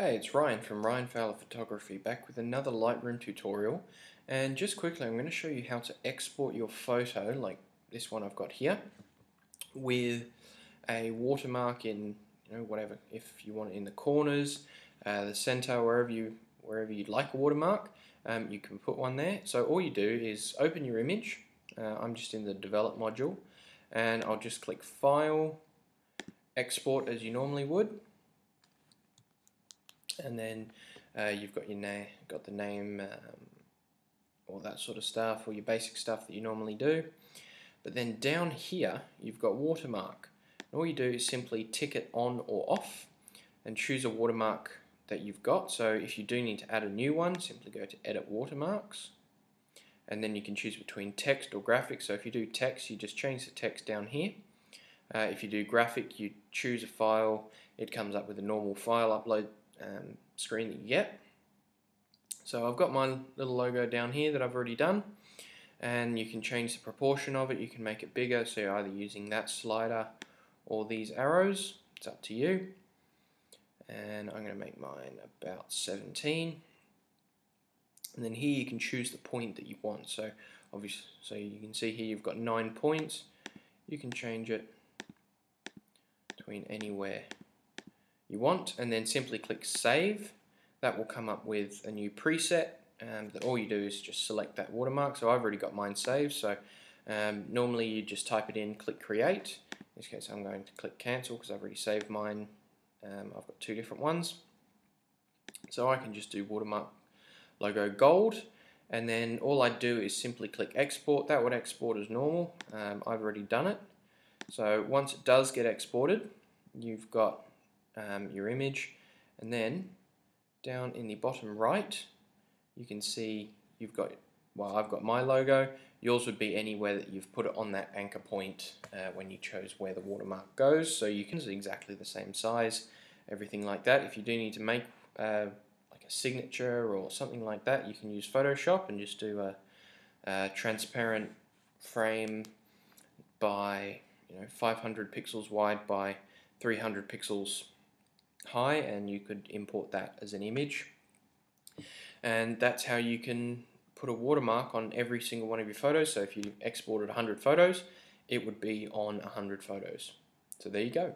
Hey, it's Ryan from Ryan Fowler Photography back with another Lightroom tutorial. And just quickly I'm going to show you how to export your photo like this one I've got here with a watermark in you know whatever if you want it in the corners uh, the center wherever you wherever you'd like a watermark um, you can put one there. So all you do is open your image uh, I'm just in the develop module and I'll just click file export as you normally would and then uh, you've got your name, got the name, um, all that sort of stuff, all your basic stuff that you normally do. But then down here, you've got watermark. And all you do is simply tick it on or off and choose a watermark that you've got. So if you do need to add a new one, simply go to Edit Watermarks. And then you can choose between text or graphic. So if you do text, you just change the text down here. Uh, if you do graphic, you choose a file. It comes up with a normal file upload um, screen get. So I've got my little logo down here that I've already done and you can change the proportion of it, you can make it bigger so you're either using that slider or these arrows, it's up to you. And I'm going to make mine about 17 and then here you can choose the point that you want. So obviously so you can see here you've got nine points. You can change it between anywhere you want and then simply click save. That will come up with a new preset and um, all you do is just select that watermark. So I've already got mine saved so um, normally you just type it in click create. In this case I'm going to click cancel because I've already saved mine. Um, I've got two different ones. So I can just do watermark logo gold and then all I do is simply click export. That would export as normal. Um, I've already done it. So once it does get exported you've got um, your image. And then down in the bottom right you can see you've got well I've got my logo. Yours would be anywhere that you've put it on that anchor point uh, when you chose where the watermark goes. So you can see exactly the same size everything like that. If you do need to make uh, like a signature or something like that you can use Photoshop and just do a, a transparent frame by you know 500 pixels wide by 300 pixels high and you could import that as an image. And that's how you can put a watermark on every single one of your photos. So if you exported 100 photos it would be on 100 photos. So there you go